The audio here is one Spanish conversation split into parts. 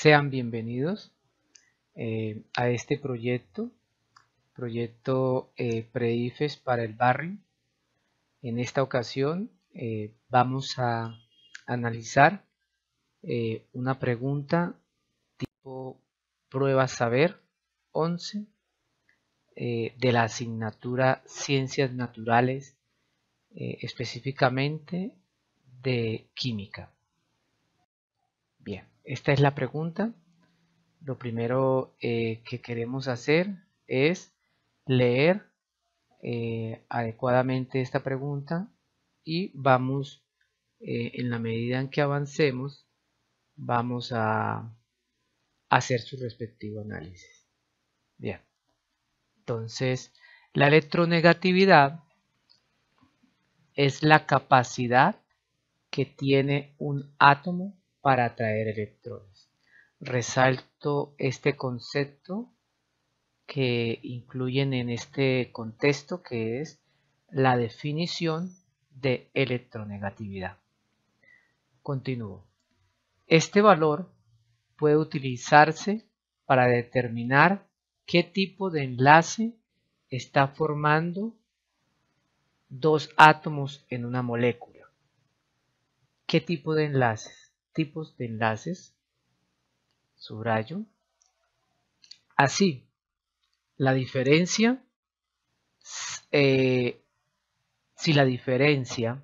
Sean bienvenidos eh, a este proyecto, proyecto eh, Preifes para el barrio. En esta ocasión eh, vamos a analizar eh, una pregunta tipo prueba saber 11 de la asignatura Ciencias Naturales, específicamente de Química. Bien, esta es la pregunta. Lo primero eh, que queremos hacer es leer eh, adecuadamente esta pregunta y vamos, eh, en la medida en que avancemos, vamos a hacer su respectivo análisis. Bien, entonces la electronegatividad es la capacidad que tiene un átomo para atraer electrones. Resalto este concepto que incluyen en este contexto que es la definición de electronegatividad. Continúo. Este valor puede utilizarse para determinar qué tipo de enlace está formando dos átomos en una molécula. ¿Qué tipo de enlaces? Tipos de enlaces, subrayo. Así, la diferencia, eh, si la diferencia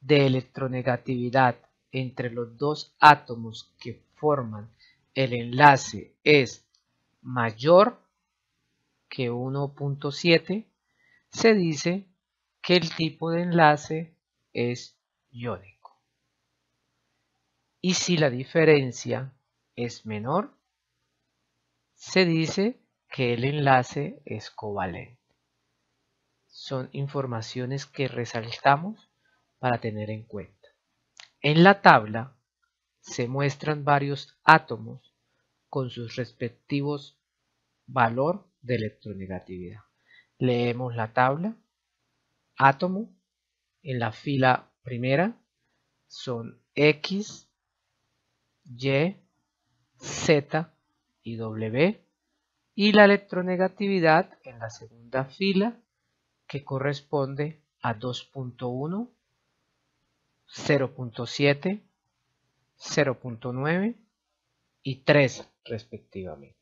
de electronegatividad entre los dos átomos que forman el enlace es mayor que 1.7, se dice que el tipo de enlace es iónico. Y si la diferencia es menor, se dice que el enlace es covalente. Son informaciones que resaltamos para tener en cuenta. En la tabla se muestran varios átomos con sus respectivos valor de electronegatividad. Leemos la tabla. Átomo en la fila primera son X, y, Z y W y la electronegatividad en la segunda fila que corresponde a 2.1, 0.7, 0.9 y 3 respectivamente.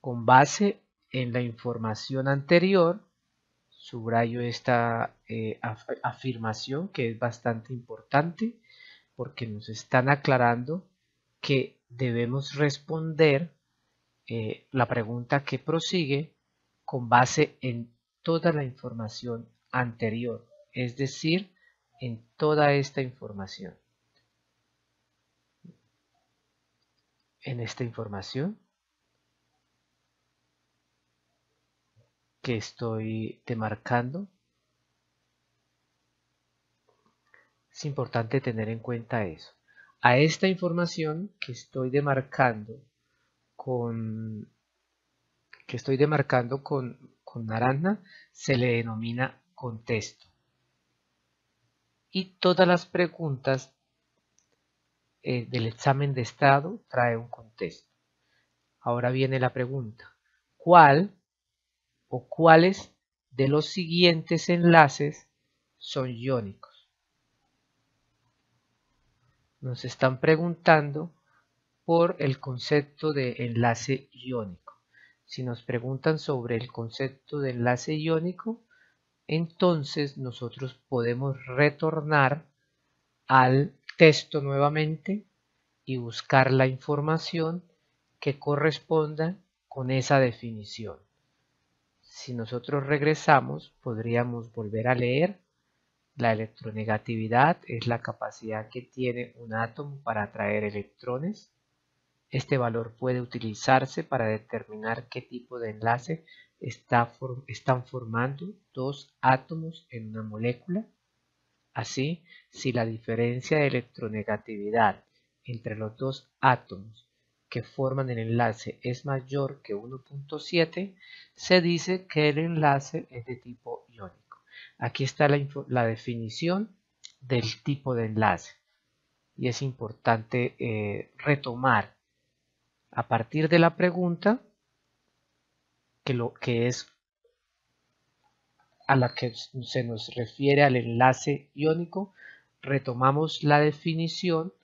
Con base en la información anterior, subrayo esta eh, afirmación que es bastante importante porque nos están aclarando que debemos responder eh, la pregunta que prosigue con base en toda la información anterior, es decir, en toda esta información. En esta información que estoy demarcando Es importante tener en cuenta eso. A esta información que estoy demarcando con que estoy demarcando con, naranja se le denomina contexto. Y todas las preguntas eh, del examen de estado trae un contexto. Ahora viene la pregunta. ¿Cuál o cuáles de los siguientes enlaces son iónicos? Nos están preguntando por el concepto de enlace iónico. Si nos preguntan sobre el concepto de enlace iónico, entonces nosotros podemos retornar al texto nuevamente y buscar la información que corresponda con esa definición. Si nosotros regresamos, podríamos volver a leer la electronegatividad es la capacidad que tiene un átomo para atraer electrones. Este valor puede utilizarse para determinar qué tipo de enlace están formando dos átomos en una molécula. Así, si la diferencia de electronegatividad entre los dos átomos que forman el enlace es mayor que 1.7, se dice que el enlace es de tipo iónico. Aquí está la, definición del tipo de enlace y es importante eh, retomar A partir de la pregunta, que, lo, que es a la que se nos refiere al enlace iónico, retomamos la definición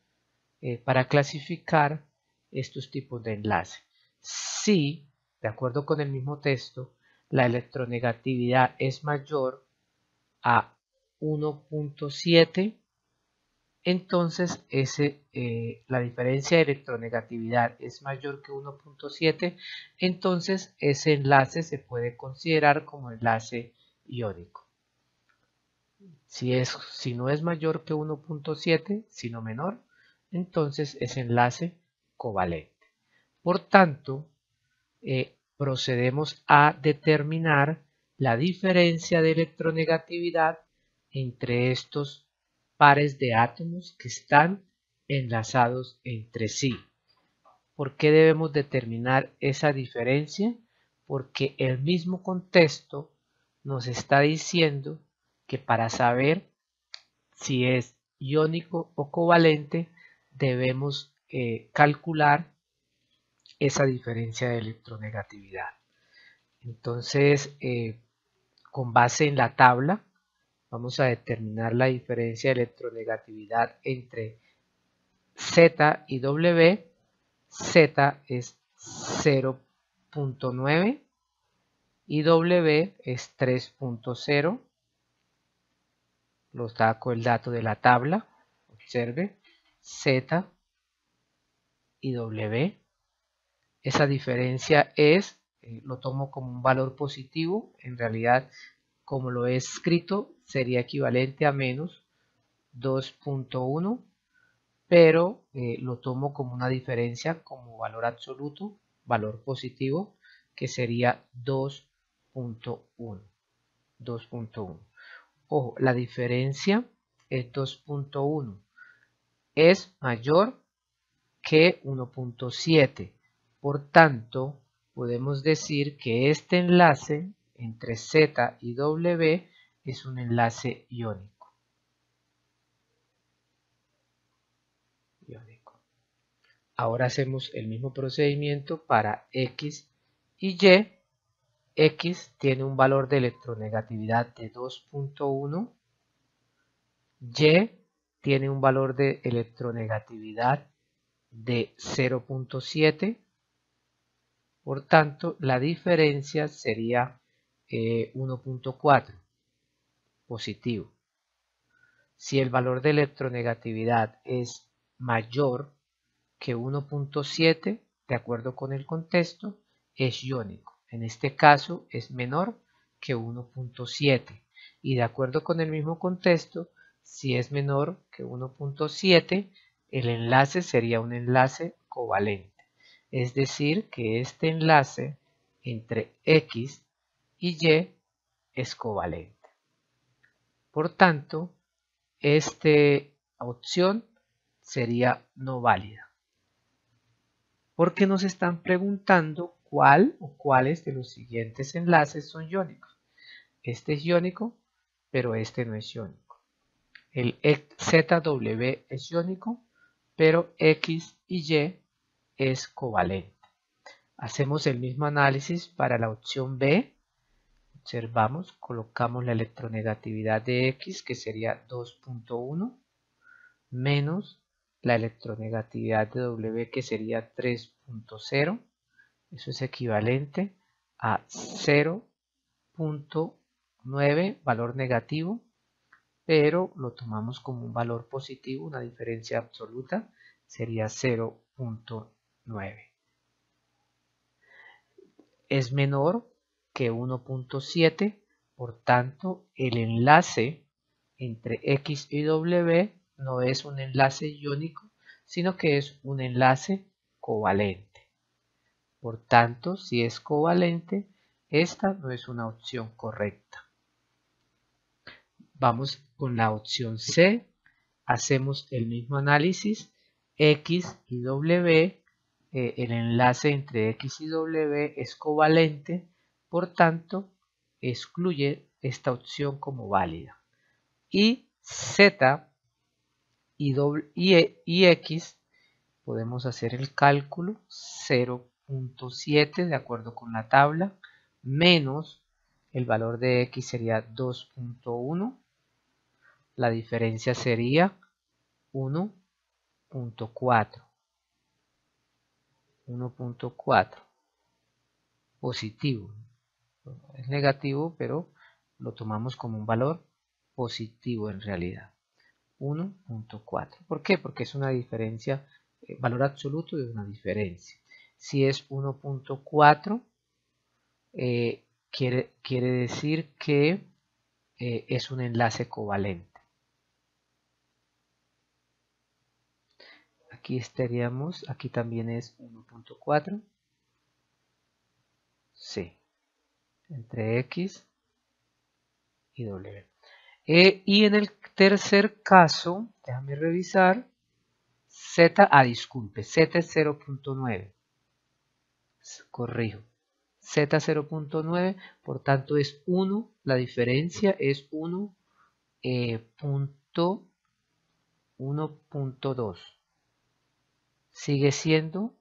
eh, para clasificar estos tipos de enlace. Si, de acuerdo con el mismo texto, la electronegatividad es mayor a 1.7, entonces ese, eh, la diferencia de electronegatividad es mayor que 1.7, entonces ese enlace se puede considerar como enlace iónico. Si, es, si no es mayor que 1.7, sino menor, entonces es enlace covalente. Por tanto, eh, procedemos a determinar la diferencia de electronegatividad entre estos pares de átomos que están enlazados entre sí. ¿Por qué debemos determinar esa diferencia? Porque el mismo contexto nos está diciendo que para saber si es iónico o covalente debemos eh, calcular esa diferencia de electronegatividad. Entonces, eh, con base en la tabla, vamos a determinar la diferencia de electronegatividad entre Z y W. Z es 0.9 y W es 3.0. Los da con el dato de la tabla. Observe. Z y W. Esa diferencia es, eh, lo tomo como un valor positivo, en realidad como lo he escrito sería equivalente a menos 2.1, pero eh, lo tomo como una diferencia como valor absoluto, valor positivo, que sería 2.1. 2.1. Ojo, la diferencia es 2.1 es mayor que 1.7. Por tanto, podemos decir que este enlace entre Z y W es un enlace iónico. Ahora hacemos el mismo procedimiento para X y Y. X tiene un valor de electronegatividad de 2.1. Y tiene un valor de electronegatividad de 0.7. Por tanto, la diferencia sería 1.4 eh, positivo. Si el valor de electronegatividad es mayor que 1.7, de acuerdo con el contexto, es iónico. En este caso es menor que 1.7 y de acuerdo con el mismo contexto si es menor que 1.7, el enlace sería un enlace covalente. Es decir, que este enlace entre X y Y es covalente. Por tanto, esta opción sería no válida. Porque nos están preguntando cuál o cuáles de los siguientes enlaces son iónicos. Este es iónico, pero este no es iónico. El ZW es iónico, pero X y Y es covalente. Hacemos el mismo análisis para la opción B. Observamos, colocamos la electronegatividad de X, que sería 2.1, menos la electronegatividad de W, que sería 3.0. Eso es equivalente a 0.9, valor negativo, pero lo tomamos como un valor positivo, una diferencia absoluta sería 0.9. Es menor que 1.7, por tanto el enlace entre X y W no es un enlace iónico, sino que es un enlace covalente. Por tanto, si es covalente, esta no es una opción correcta. Vamos con la opción C. Hacemos el mismo análisis. X y W, eh, el enlace entre X y W es covalente, por tanto, excluye esta opción como válida. Y Z y, y, X podemos hacer el cálculo 0.7 de acuerdo con la tabla menos el valor de x sería 2.1 la diferencia sería 1.4 1.4 positivo. Es negativo pero lo tomamos como un valor positivo en realidad. 1.4 ¿por qué? porque es una diferencia eh, valor absoluto de una diferencia. Si es 1.4 eh, quiere, quiere decir que eh, es un enlace covalente aquí estaríamos, aquí también es 1.4, C, entre X y W. E, y en el tercer caso, déjame revisar, Z, ah, disculpe, Z es 0.9, corrijo, Z 0.9, por tanto es 1, la diferencia es 1.1.2. Eh, sigue siendo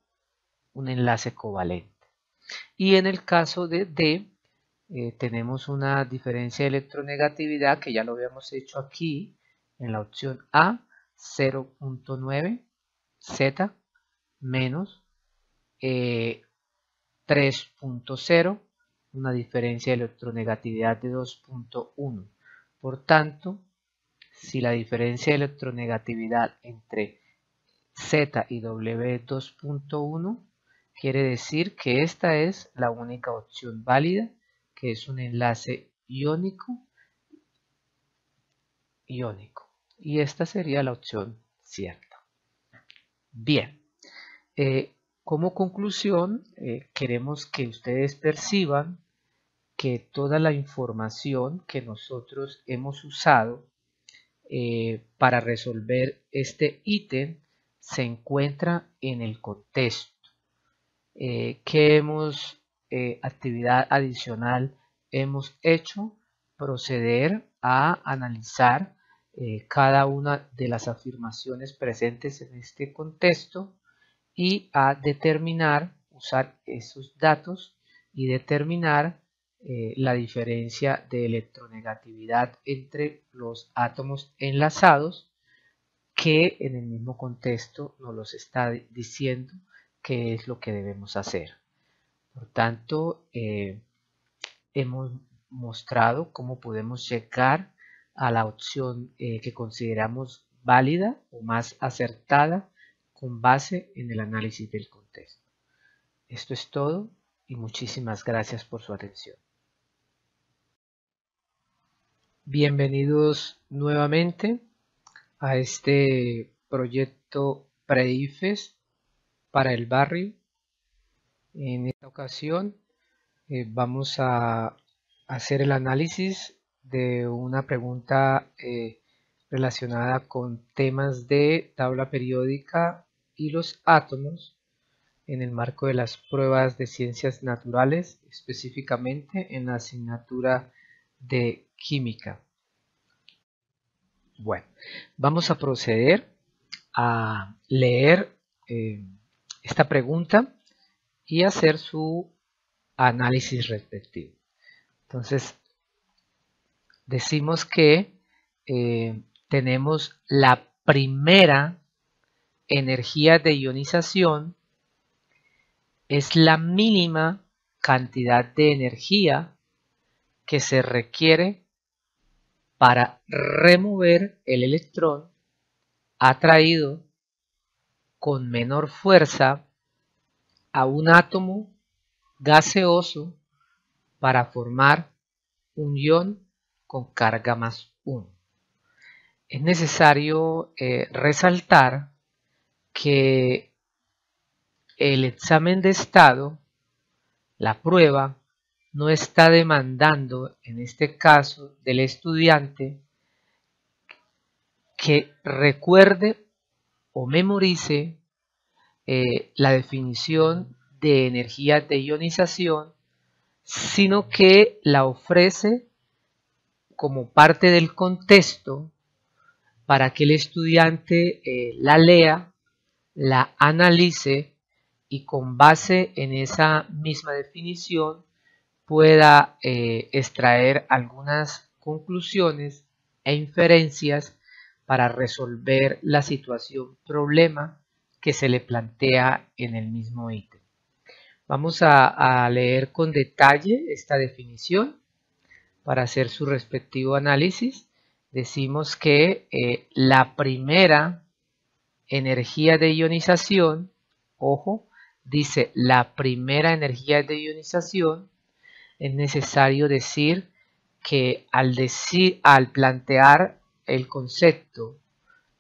un enlace covalente. Y en el caso de D, eh, tenemos una diferencia de electronegatividad que ya lo habíamos hecho aquí en la opción A, 0.9 Z menos 3.0, eh, una diferencia de electronegatividad de 2.1. Por tanto, si la diferencia de electronegatividad entre Z y W 2.1 quiere decir que esta es la única opción válida, que es un enlace iónico, iónico. Y esta sería la opción cierta. Bien, eh, como conclusión, eh, queremos que ustedes perciban que toda la información que nosotros hemos usado eh, para resolver este ítem se encuentra en el contexto. Eh, ¿Qué hemos, eh, actividad adicional hemos hecho? Proceder a analizar eh, cada una de las afirmaciones presentes en este contexto y a determinar, usar esos datos y determinar la diferencia de electronegatividad entre los átomos enlazados que en el mismo contexto nos los está diciendo qué es lo que debemos hacer. Por tanto, eh, hemos mostrado cómo podemos llegar a la opción eh, que consideramos válida o más acertada con base en el análisis del contexto. Esto es todo y muchísimas gracias por su atención. Bienvenidos nuevamente a este proyecto PREIFES para el barrio. En esta ocasión eh, vamos a hacer el análisis de una pregunta eh, relacionada con temas de tabla periódica y los átomos en el marco de las pruebas de ciencias naturales, específicamente en la asignatura de química. Bueno, vamos a proceder a leer eh, esta pregunta y hacer su análisis respectivo. Entonces, decimos que eh, tenemos la primera energía de ionización es la mínima cantidad de energía que se requiere para remover el electrón atraído con menor fuerza a un átomo gaseoso para formar un ion con carga más 1. Es necesario eh, resaltar que el examen de estado, la prueba, no está demandando, en este caso, del estudiante que recuerde o memorice eh, la definición de energía de ionización, sino que la ofrece como parte del contexto para que el estudiante eh, la lea la analice y con base en esa misma definición pueda eh, extraer algunas conclusiones e inferencias para resolver la situación problema que se le plantea en el mismo ítem. Vamos a, leer con detalle esta definición para hacer su respectivo análisis. Decimos que eh, la primera energía de ionización, ojo, dice la primera energía de ionización, es necesario decir que al, decir, al plantear el concepto,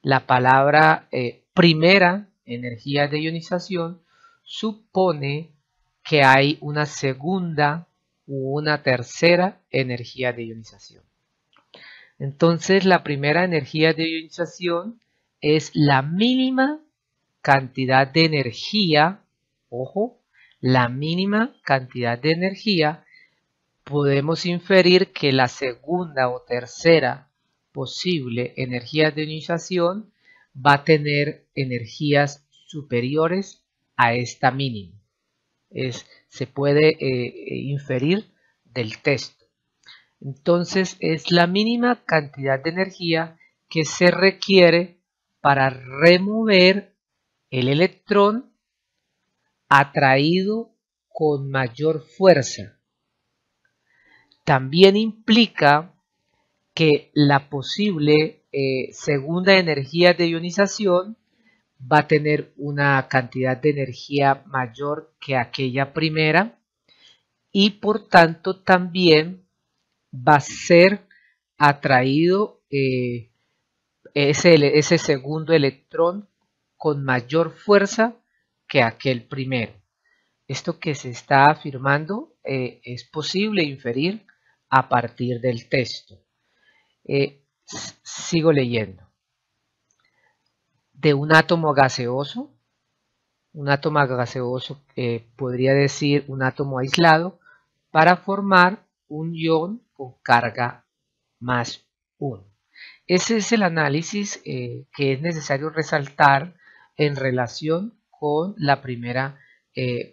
la palabra eh, primera energía de ionización supone que hay una segunda u una tercera energía de ionización. Entonces la primera energía de ionización es la mínima cantidad de energía, ojo, la mínima cantidad de energía podemos inferir que la segunda o tercera posible energía de ionización va a tener energías superiores a esta mínima. Es, se puede eh, inferir del texto. Entonces es la mínima cantidad de energía que se requiere para remover el electrón atraído con mayor fuerza también implica que la posible eh, segunda energía de ionización va a tener una cantidad de energía mayor que aquella primera y por tanto también va a ser atraído eh, ese, segundo electrón con mayor fuerza que aquel primero. Esto que se está afirmando eh, es posible inferir a partir del texto. Eh, sigo leyendo. De un átomo gaseoso, un átomo gaseoso eh, podría decir un átomo aislado, para formar un ion con carga más 1. Ese es el análisis eh, que es necesario resaltar en relación con la primera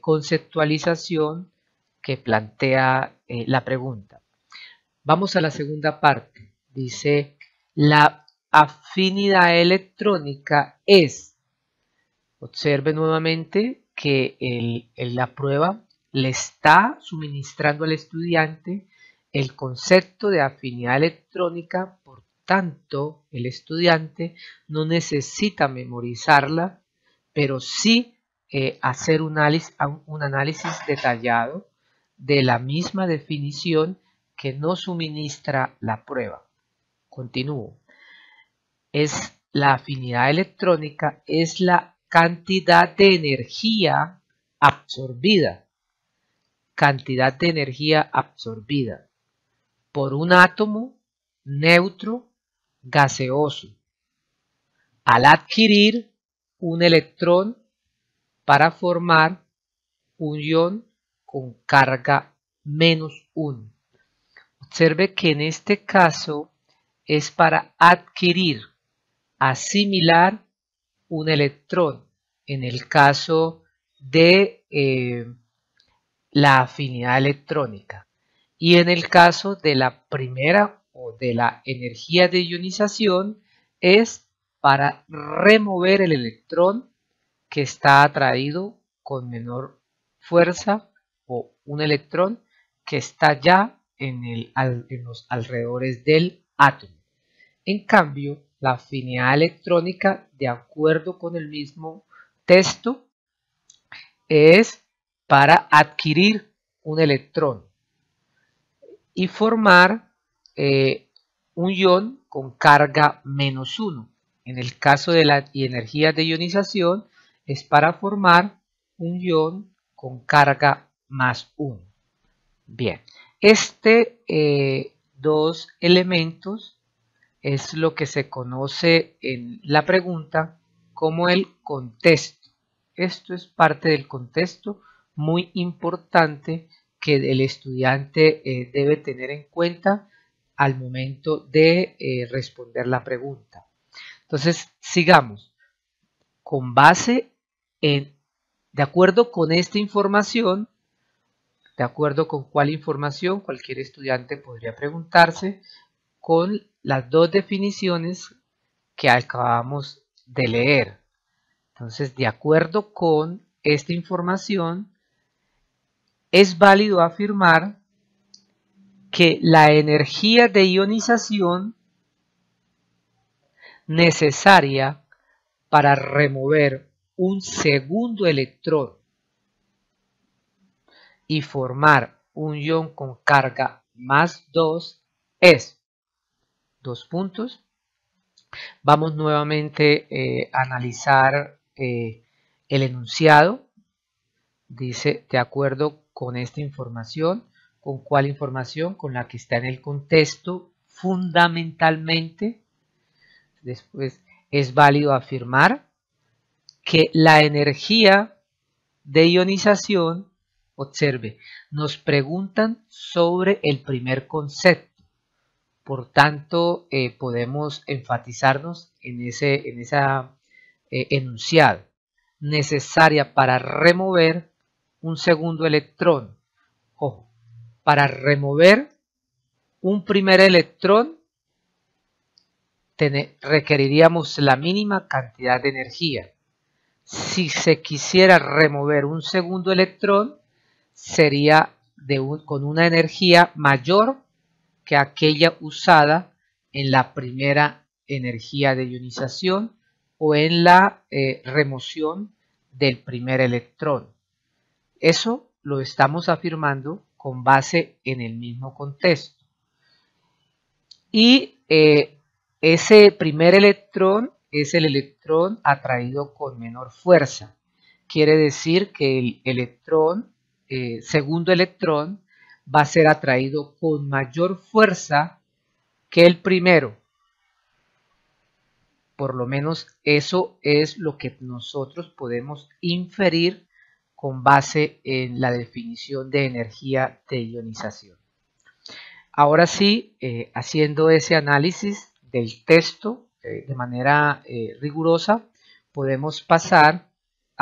conceptualización que plantea la pregunta. Vamos a la segunda parte. Dice, la afinidad electrónica es, observe nuevamente que la prueba le está suministrando al estudiante el concepto de afinidad electrónica, por tanto el estudiante no necesita memorizarla, pero sí eh, hacer un análisis, un análisis detallado de la misma definición que no suministra la prueba. Continúo. Es la afinidad electrónica es la cantidad de energía absorbida. Cantidad de energía absorbida por un átomo neutro gaseoso al adquirir un electrón para formar un ion con carga menos 1. Observe que en este caso es para adquirir, asimilar un electrón. En el caso de eh, la afinidad electrónica. Y en el caso de la primera o de la energía de ionización es para remover el electrón que está atraído con menor fuerza o un electrón que está ya en, los alrededores del átomo. En cambio, la afinidad electrónica, de acuerdo con el mismo texto, es para adquirir un electrón y formar eh, un ion con carga menos 1. En el caso de la energía de ionización es para formar un ion con carga más 1. Bien, este eh, dos elementos es lo que se conoce en la pregunta como el contexto. Esto es parte del contexto muy importante que el estudiante eh, debe tener en cuenta al momento de eh, responder la pregunta. Entonces, sigamos. Con base en, de acuerdo con esta información, de acuerdo con cuál información cualquier estudiante podría preguntarse, con las dos definiciones que acabamos de leer. Entonces, de acuerdo con esta información, es válido afirmar que la energía de ionización necesaria para remover un segundo electrón y formar un ion con carga más 2 es dos puntos. Vamos nuevamente eh, a analizar eh, el enunciado. Dice, de acuerdo con esta información, ¿con cuál información? Con la que está en el contexto, fundamentalmente. Después, es válido afirmar que la energía de ionización, observe, nos preguntan sobre el primer concepto. Por tanto, eh, podemos enfatizarnos en ese en esa, eh, enunciado. Necesaria para remover un segundo electrón. Ojo, para remover un primer electrón requeriríamos la mínima cantidad de energía. Si se quisiera remover un segundo electrón, sería de con una energía mayor que aquella usada en la primera energía de ionización o en la eh, remoción del primer electrón. Eso lo estamos afirmando con base en el mismo contexto. Y eh, ese primer electrón es el electrón atraído con menor fuerza. Quiere decir que el electrón, eh, segundo electrón, va a ser atraído con mayor fuerza que el primero. Por lo menos eso es lo que nosotros podemos inferir con base en la definición de energía de ionización. Ahora sí, eh, haciendo ese análisis del texto eh, de manera rigurosa, podemos pasar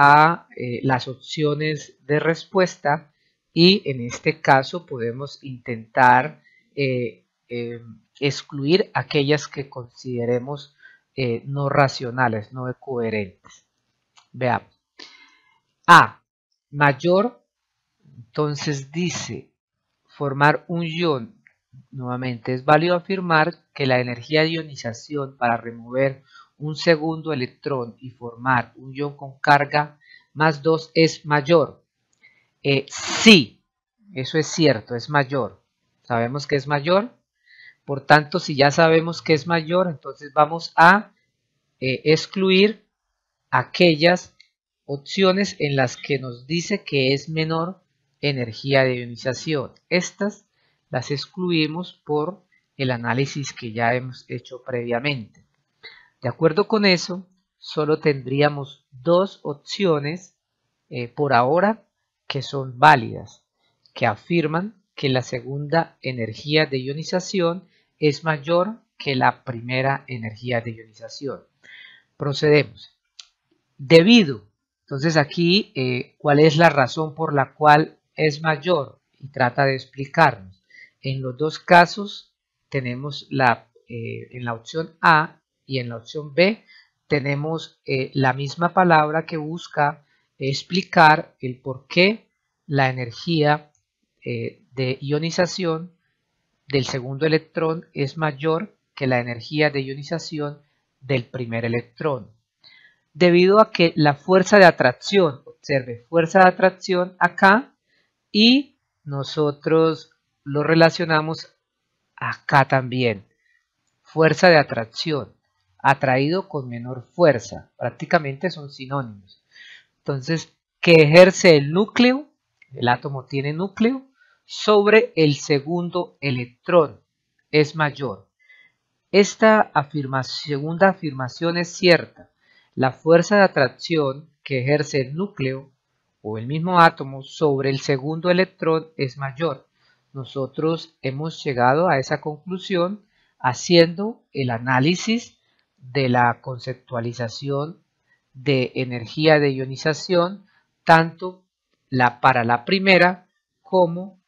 a las opciones de respuesta y en este caso podemos intentar eh, eh, excluir aquellas que consideremos eh, no racionales, no coherentes. Veamos. A. Mayor. Entonces dice, formar un ion. Nuevamente es válido afirmar que la energía de ionización para remover un segundo electrón y formar un ion con carga más 2 es mayor eh, sí, eso es cierto, es mayor. Sabemos que es mayor. Por tanto, si ya sabemos que es mayor, entonces vamos a eh, excluir aquellas opciones en las que nos dice que es menor energía de ionización. Estas las excluimos por el análisis que ya hemos hecho previamente. De acuerdo con eso, solo tendríamos dos opciones eh, por ahora que son válidas, que afirman que la segunda energía de ionización es mayor que la primera energía de ionización. Procedemos. Debido, entonces aquí, eh, ¿cuál es la razón por la cual es mayor? Y trata de explicarnos. En los dos casos tenemos la, eh, en la opción A y en la opción B, tenemos eh, la misma palabra que busca explicar el por qué la energía eh, de ionización del segundo electrón es mayor que la energía de ionización del primer electrón. Debido a que la fuerza de atracción, observe, fuerza de atracción acá y nosotros lo relacionamos acá también. Fuerza de atracción, atraído con menor fuerza, prácticamente son sinónimos. Entonces, que ejerce el núcleo, el átomo tiene núcleo, sobre el segundo electrón es mayor. Esta segunda afirmación es cierta. La fuerza de atracción que ejerce el núcleo o el mismo átomo sobre el segundo electrón es mayor. Nosotros hemos llegado a esa conclusión haciendo el análisis de la conceptualización de energía de ionización tanto la, para la primera como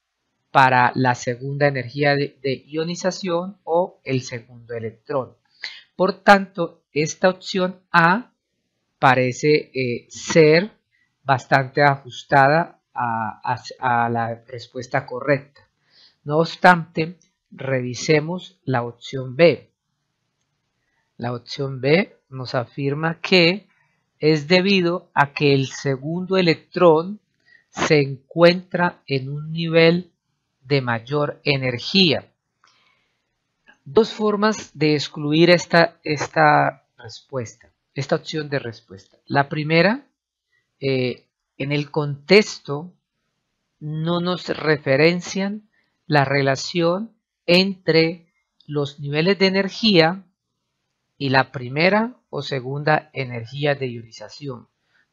para la segunda energía de, ionización o el segundo electrón. Por tanto, esta opción A parece eh, ser bastante ajustada a, la respuesta correcta. No obstante, revisemos la opción B. La opción B nos afirma que es debido a que el segundo electrón se encuentra en un nivel de mayor energía. Dos formas de excluir esta, esta respuesta, esta opción de respuesta. La primera, eh, en el contexto no nos referencian la relación entre los niveles de energía y la primera o segunda energía de ionización.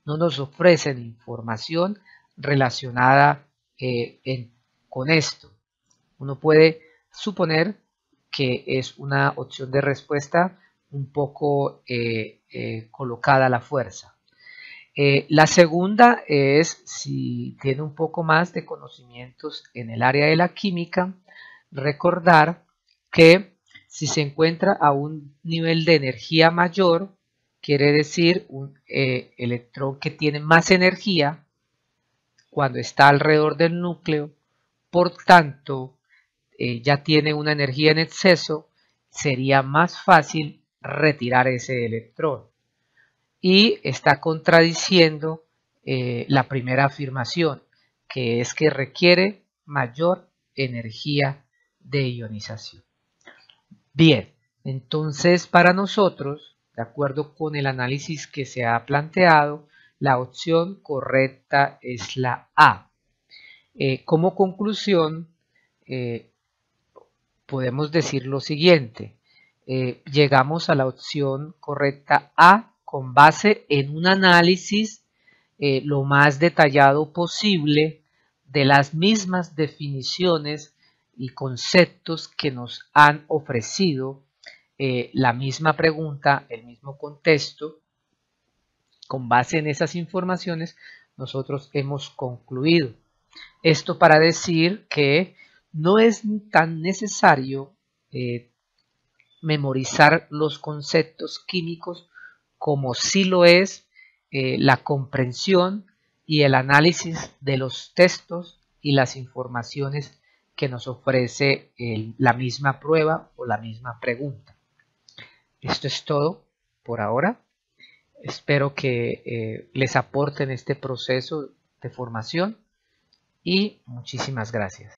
No nos ofrecen información relacionada eh, con esto. Uno puede suponer que es una opción de respuesta un poco eh, eh, colocada a la fuerza. la segunda es si tiene un poco más de conocimientos en el área de la química, recordar que si se encuentra a un nivel de energía mayor, quiere decir un electrón que tiene más energía, cuando está alrededor del núcleo, por tanto, eh, ya tiene una energía en exceso, sería más fácil retirar ese electrón. Y está contradiciendo eh, la primera afirmación, que es que requiere mayor energía de ionización. Bien, entonces para nosotros, de acuerdo con el análisis que se ha planteado, la opción correcta es la A. Eh, como conclusión, eh, podemos decir lo siguiente. Eh, llegamos a la opción correcta A con base en un análisis lo más detallado posible de las mismas definiciones y conceptos que nos han ofrecido la misma pregunta, el mismo contexto con base en esas informaciones, nosotros hemos concluido. Esto para decir que no es tan necesario eh, memorizar los conceptos químicos como sí lo es eh, la comprensión y el análisis de los textos y las informaciones que nos ofrece la misma prueba o la misma pregunta. Esto es todo por ahora. Espero que eh, les aporten este proceso de formación y muchísimas gracias.